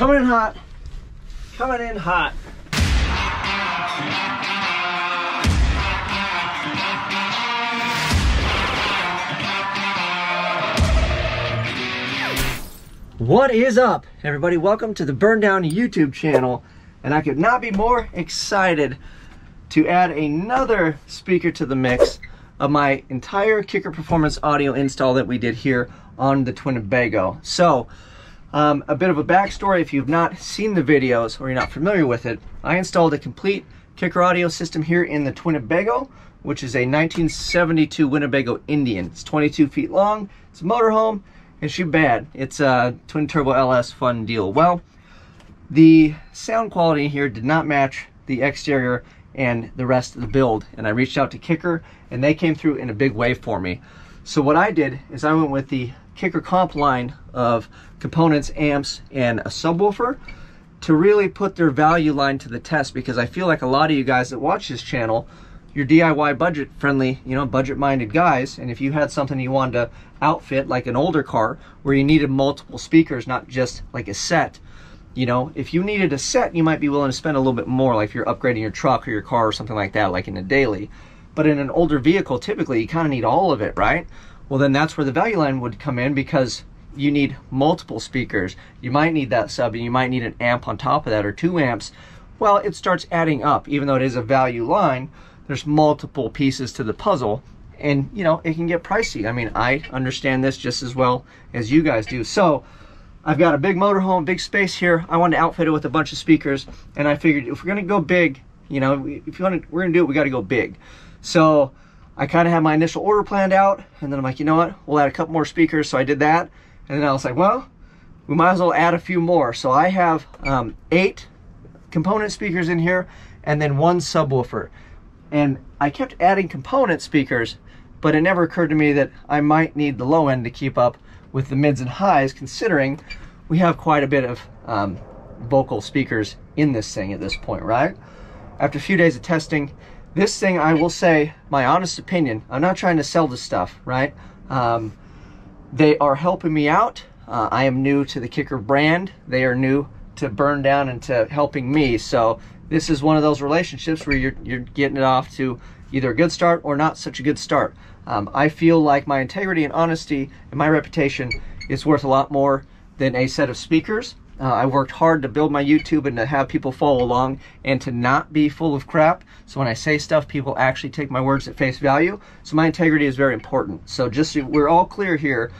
Coming in hot. Coming in hot. What is up, everybody? Welcome to the BurnDown YouTube channel. And I could not be more excited to add another speaker to the mix of my entire Kicker Performance audio install that we did here on the Twinnebago. So, um, a bit of a backstory if you've not seen the videos or you're not familiar with it, I installed a complete Kicker audio system here in the Twinnebago, which is a 1972 Winnebago Indian. It's 22 feet long, it's a motorhome, and shoot bad. It's a twin turbo LS fun deal. Well, the sound quality here did not match the exterior and the rest of the build. And I reached out to Kicker and they came through in a big way for me. So what I did is I went with the Kicker comp line of components, amps, and a subwoofer to really put their value line to the test because I feel like a lot of you guys that watch this channel your DIY budget friendly, you know, budget minded guys. And if you had something you wanted to outfit like an older car where you needed multiple speakers, not just like a set, you know, if you needed a set, you might be willing to spend a little bit more, like if you're upgrading your truck or your car or something like that, like in a daily. But in an older vehicle, typically you kind of need all of it, right? Well, then that's where the value line would come in because you need multiple speakers. You might need that sub and you might need an amp on top of that or two amps. Well, it starts adding up, even though it is a value line there's multiple pieces to the puzzle and you know it can get pricey. I mean i understand this just as well as you guys do. So i've got a big motorhome big space here. I wanted to outfit it with a bunch of speakers and i figured if we're to go big you know if you want to we're to do it we got to go big. So i kind of had my initial order planned out and then i'm like you know what? We'll add a couple more speakers. So i did that and then i was like well we might as well add a few more. So i have um, eight component speakers in here and then one subwoofer. And I kept adding component speakers, but it never occurred to me that I might need the low end to keep up with the mids and highs, considering we have quite a bit of um, vocal speakers in this thing at this point, right? After a few days of testing, this thing, I will say, my honest opinion, I'm not trying to sell this stuff, right? Um, they are helping me out. Uh, I am new to the Kicker brand. They are new to BurnDown and to helping me. So this is one of those relationships where you're, you're getting it off to either a good start or not such a good start. Um, I feel like my integrity and honesty and my reputation is worth a lot more than a set of speakers. Uh, I worked hard to build my YouTube and to have people follow along and to not be full of crap. So when I say stuff, people actually take my words at face value. So my integrity is very important. So just so we're all clear here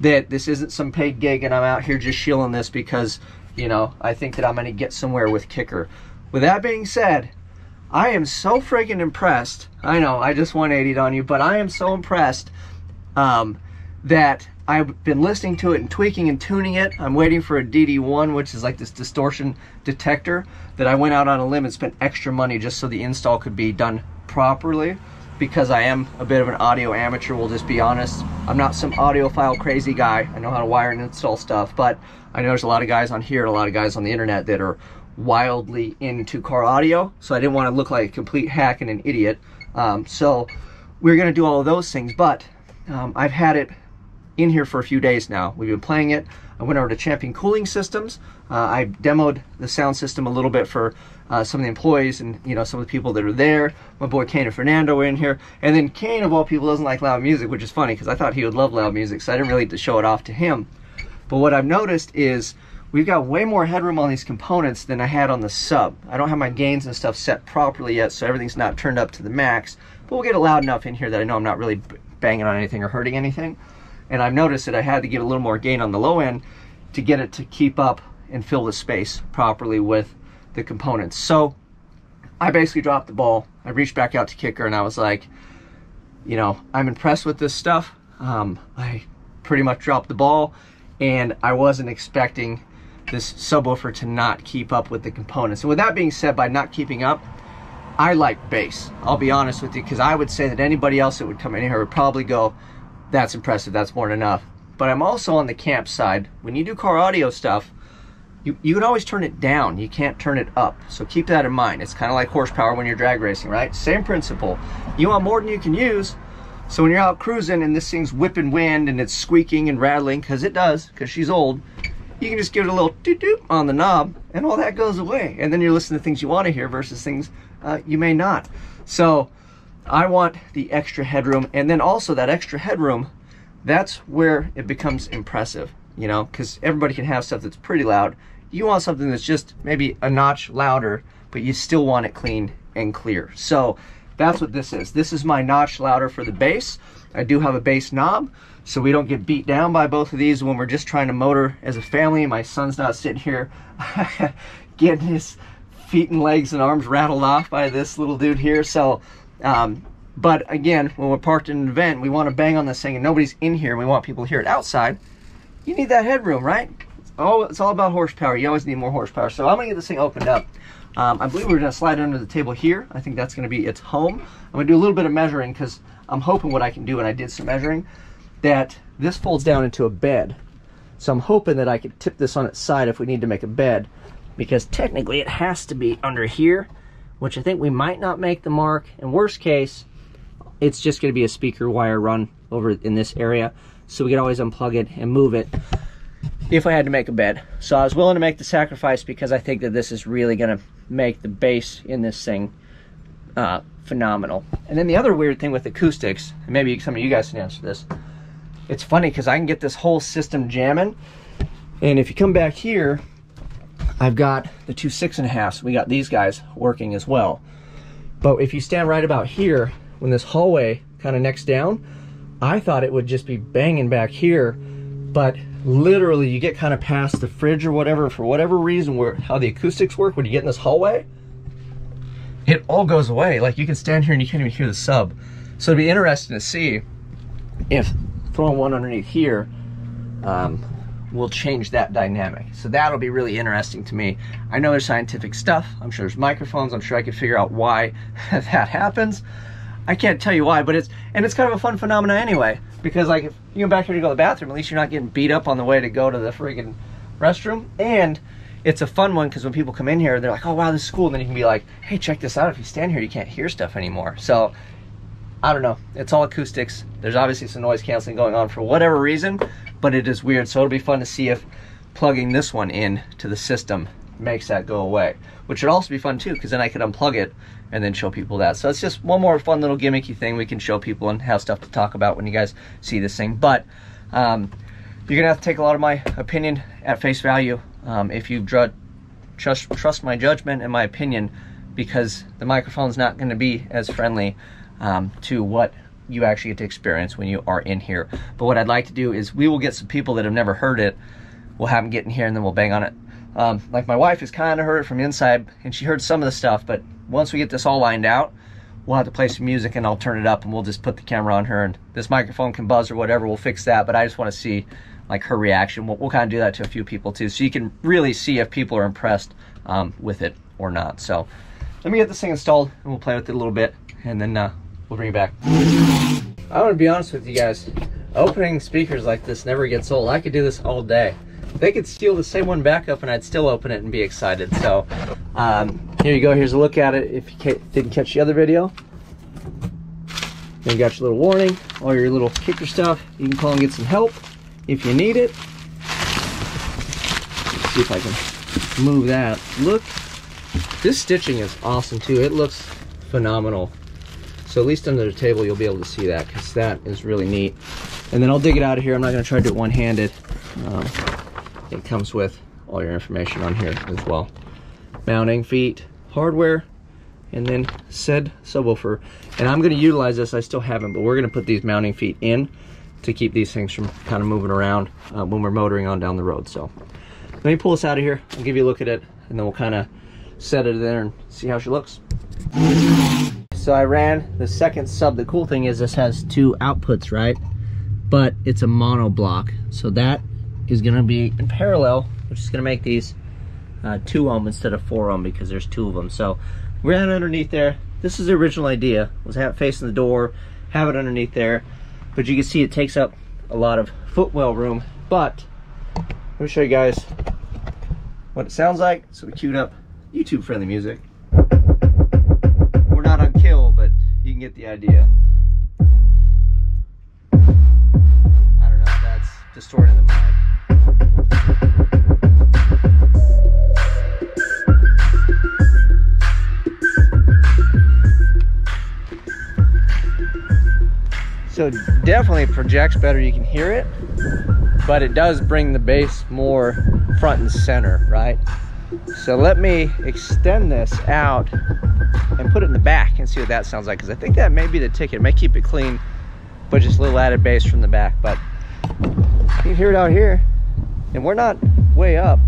that this isn't some paid gig and I'm out here just shilling this because, you know, I think that I'm going to get somewhere with Kicker. With that being said, I am so freaking impressed. I know I just 180'd on you, but I am so impressed um, that I've been listening to it and tweaking and tuning it. I'm waiting for a DD1, which is like this distortion detector that I went out on a limb and spent extra money just so the install could be done properly because I am a bit of an audio amateur, we'll just be honest. I'm not some audiophile crazy guy. I know how to wire and install stuff, but I know there's a lot of guys on here and a lot of guys on the internet that are wildly into car audio, so I didn't want to look like a complete hack and an idiot. Um, so we're going to do all of those things, but um, I've had it in here for a few days now. We've been playing it. I went over to Champion Cooling Systems. Uh, I demoed the sound system a little bit for uh, some of the employees and you know some of the people that are there. My boy Kane and Fernando were in here, and then Kane of all people doesn't like loud music, which is funny because I thought he would love loud music, so I didn't really to show it off to him. But what I've noticed is we've got way more headroom on these components than I had on the sub. I don't have my gains and stuff set properly yet, so everything's not turned up to the max, but we'll get it loud enough in here that I know I'm not really banging on anything or hurting anything. And I've noticed that I had to get a little more gain on the low end to get it to keep up and fill the space properly with the components. So I basically dropped the ball. I reached back out to Kicker and I was like, you know, I'm impressed with this stuff. Um, I pretty much dropped the ball and I wasn't expecting this subwoofer to not keep up with the components. And with that being said, by not keeping up, I like bass. I'll be honest with you, because I would say that anybody else that would come in here would probably go, that's impressive, that's more than enough. But I'm also on the camp side. When you do car audio stuff, you, you can always turn it down. You can't turn it up. So keep that in mind. It's kind of like horsepower when you're drag racing, right? Same principle. You want more than you can use. So when you're out cruising and this thing's whipping wind and it's squeaking and rattling, because it does, because she's old, you can just give it a little doot doot on the knob and all that goes away. And then you're listening to things you want to hear versus things uh, you may not. So I want the extra headroom. And then also that extra headroom, that's where it becomes impressive, you know, because everybody can have stuff that's pretty loud. You want something that's just maybe a notch louder, but you still want it clean and clear. So that's what this is. This is my notch louder for the bass. I do have a bass knob, so we don't get beat down by both of these when we're just trying to motor as a family. My son's not sitting here getting his feet and legs and arms rattled off by this little dude here. So, um, but again, when we're parked in an event, we want to bang on this thing and nobody's in here and we want people to hear it outside. You need that headroom, right? It's all, it's all about horsepower. You always need more horsepower. So I'm going to get this thing opened up. Um, I believe we're going to slide it under the table here. I think that's going to be its home. I'm going to do a little bit of measuring because I'm hoping what I can do, and I did some measuring, that this folds down into a bed. So I'm hoping that I could tip this on its side if we need to make a bed, because technically it has to be under here, which I think we might not make the mark. In worst case, it's just going to be a speaker wire run over in this area. So we can always unplug it and move it if I had to make a bed. So I was willing to make the sacrifice because I think that this is really going to make the bass in this thing uh, phenomenal. And then the other weird thing with acoustics, and maybe some of you guys can answer this, it's funny because I can get this whole system jamming. And if you come back here, I've got the two six and a halfs. We got these guys working as well. But if you stand right about here, when this hallway kind of necks down, I thought it would just be banging back here, but literally you get kind of past the fridge or whatever, for whatever reason, where how the acoustics work when you get in this hallway, it all goes away. Like you can stand here and you can't even hear the sub. So it'd be interesting to see if throwing one underneath here um, will change that dynamic. So that'll be really interesting to me. I know there's scientific stuff. I'm sure there's microphones. I'm sure I could figure out why that happens. I can't tell you why, but it's, and it's kind of a fun phenomena anyway. Because like if you go back here to go to the bathroom, at least you're not getting beat up on the way to go to the friggin' restroom. And it's a fun one because when people come in here, they're like, oh wow, this is cool. And then you can be like, hey, check this out. If you stand here, you can't hear stuff anymore. So I don't know. It's all acoustics. There's obviously some noise canceling going on for whatever reason, but it is weird. So it'll be fun to see if plugging this one in to the system makes that go away, which would also be fun too, because then I could unplug it and then show people that. So it's just one more fun little gimmicky thing we can show people and have stuff to talk about when you guys see this thing. But um, you're gonna have to take a lot of my opinion at face value um, if you trust, trust my judgment and my opinion because the microphone's not gonna be as friendly um, to what you actually get to experience when you are in here. But what I'd like to do is we will get some people that have never heard it, we'll have them get in here and then we'll bang on it. Um, like my wife has kind of heard it from inside and she heard some of the stuff, but once we get this all lined out, we'll have to play some music and I'll turn it up and we'll just put the camera on her and this microphone can buzz or whatever, we'll fix that. But I just want to see like her reaction. We'll, we'll kind of do that to a few people too. So you can really see if people are impressed um, with it or not. So let me get this thing installed and we'll play with it a little bit and then uh, we'll bring it back. I want to be honest with you guys. Opening speakers like this never gets old. I could do this all day. They could steal the same one back up and I'd still open it and be excited. So um, here you go. Here's a look at it. If you didn't catch the other video, then you got your little warning, all your little kicker stuff. You can call and get some help if you need it. Let's see if I can move that. Look, this stitching is awesome too. It looks phenomenal. So at least under the table, you'll be able to see that because that is really neat. And then I'll dig it out of here. I'm not gonna try to do it one-handed. Um, it comes with all your information on here as well. Mounting feet, hardware, and then said subwoofer. And I'm gonna utilize this, I still haven't, but we're gonna put these mounting feet in to keep these things from kind of moving around uh, when we're motoring on down the road. So let me pull this out of here. I'll give you a look at it and then we'll kind of set it in there and see how she looks. So I ran the second sub. The cool thing is this has two outputs, right? But it's a mono block. So that is gonna be in parallel, which is gonna make these uh, two ohm instead of four ohm because there's two of them. So ran underneath there. This is the original idea, was have it facing the door, have it underneath there. But you can see it takes up a lot of footwell room. But let me show you guys what it sounds like. So we queued up YouTube friendly music. can get the idea. I don't know if that's distorting the mic. So definitely projects better, you can hear it, but it does bring the bass more front and center, right? So let me extend this out and put it in the back and see what that sounds like, because I think that may be the ticket. It may keep it clean, but just a little added bass from the back. But you can hear it out here, and we're not way up.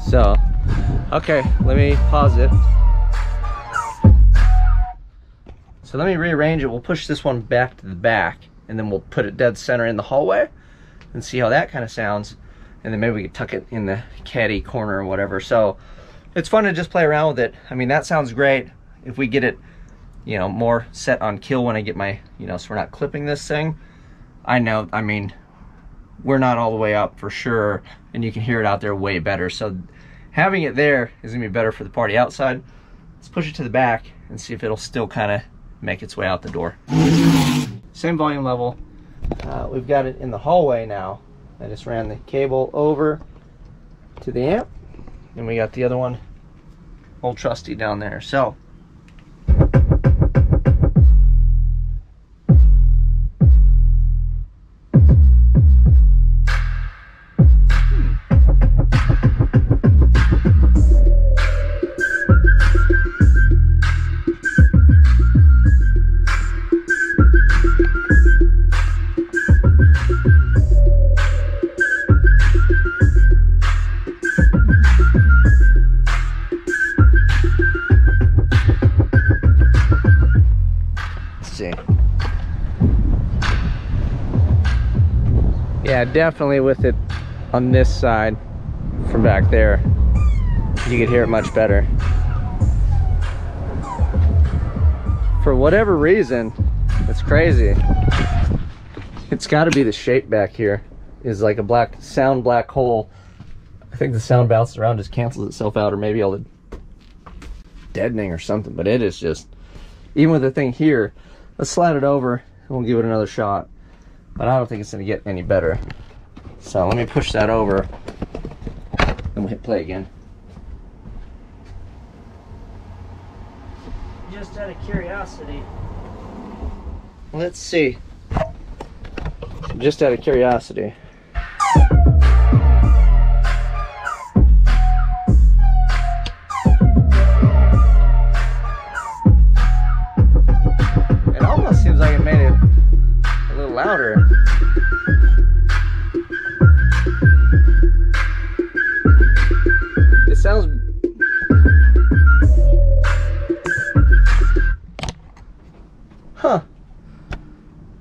So, okay, let me pause it. So let me rearrange it. We'll push this one back to the back and then we'll put it dead center in the hallway and see how that kind of sounds. And then maybe we could tuck it in the caddy corner or whatever. So it's fun to just play around with it. I mean, that sounds great. If we get it, you know, more set on kill when I get my, you know, so we're not clipping this thing. I know, I mean, we're not all the way up for sure. And you can hear it out there way better. So having it there is gonna be better for the party outside. Let's push it to the back and see if it'll still kind of make its way out the door. Same volume level. Uh, we've got it in the hallway now. I just ran the cable over to the amp and we got the other one old trusty down there. So Yeah, definitely with it on this side from back there, you could hear it much better. For whatever reason, it's crazy. It's got to be the shape back here is like a black sound black hole. I think the sound bounces around just cancels itself out or maybe all the deadening or something, but it is just, even with the thing here, let's slide it over and we'll give it another shot. But I don't think it's gonna get any better. So let me push that over and we'll hit play again. Just out of curiosity. Let's see. Just out of curiosity.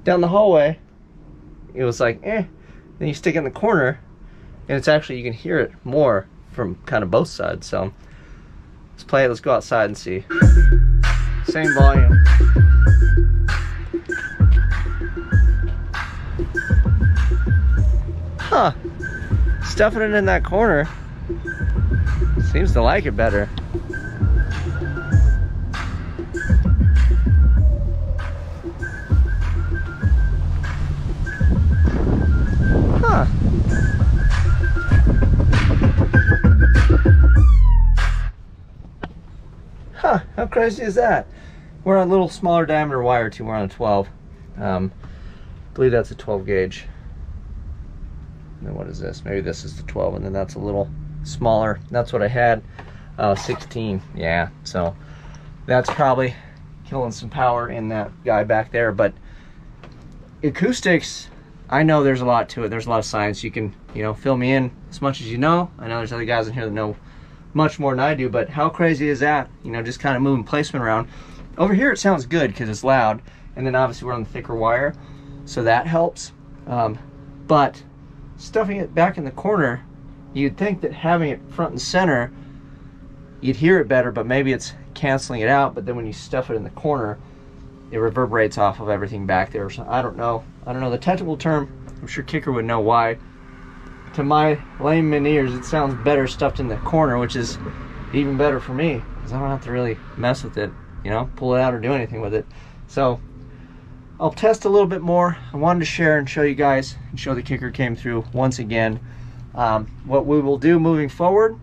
Down the hallway, it was like, eh. Then you stick it in the corner, and it's actually, you can hear it more from kind of both sides. So let's play it. Let's go outside and see. Same volume. Huh. Stuffing it in that corner seems to like it better. Crazy is that? We're on a little smaller diameter wire too, we're on a 12. Um, I believe that's a 12 gauge. And then what is this? Maybe this is the 12 and then that's a little smaller. That's what I had, uh, 16, yeah. So that's probably killing some power in that guy back there, but acoustics, I know there's a lot to it. There's a lot of science. You can, you know, fill me in as much as you know. I know there's other guys in here that know much more than I do, but how crazy is that? You know, just kind of moving placement around. Over here it sounds good because it's loud, and then obviously we're on the thicker wire, so that helps. Um, but stuffing it back in the corner, you'd think that having it front and center, you'd hear it better, but maybe it's canceling it out, but then when you stuff it in the corner, it reverberates off of everything back there. So I don't know. I don't know the technical term. I'm sure Kicker would know why. To my layman ears, it sounds better stuffed in the corner, which is even better for me because I don't have to really mess with it, you know, pull it out or do anything with it. So I'll test a little bit more. I wanted to share and show you guys and show the kicker came through once again. Um, what we will do moving forward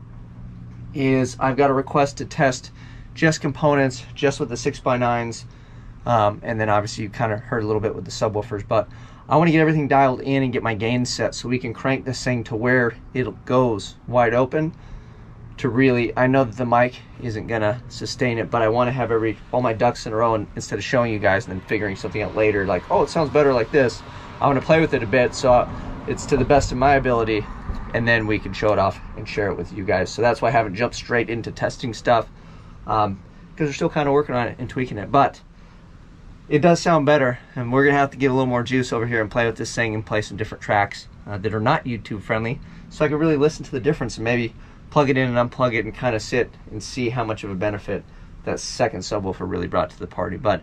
is I've got a request to test just components, just with the 6x9s, um, and then obviously you kind of heard a little bit with the subwoofers, but I want to get everything dialed in and get my gain set so we can crank this thing to where it goes wide open to really, I know that the mic isn't gonna sustain it, but I want to have every all my ducks in a row and instead of showing you guys and then figuring something out later, like, oh, it sounds better like this, I want to play with it a bit so it's to the best of my ability and then we can show it off and share it with you guys. So that's why I haven't jumped straight into testing stuff because um, we're still kind of working on it and tweaking it. But it does sound better, and we're gonna have to get a little more juice over here and play with this thing and play some different tracks uh, that are not YouTube friendly, so I can really listen to the difference and maybe plug it in and unplug it and kind of sit and see how much of a benefit that second subwoofer really brought to the party. But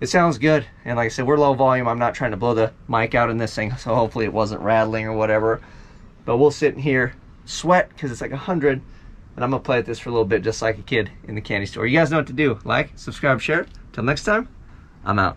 it sounds good, and like I said, we're low volume. I'm not trying to blow the mic out in this thing, so hopefully it wasn't rattling or whatever. But we'll sit in here, sweat because it's like a hundred, and I'm gonna play with this for a little bit, just like a kid in the candy store. You guys know what to do: like, subscribe, share. Till next time. I'm out.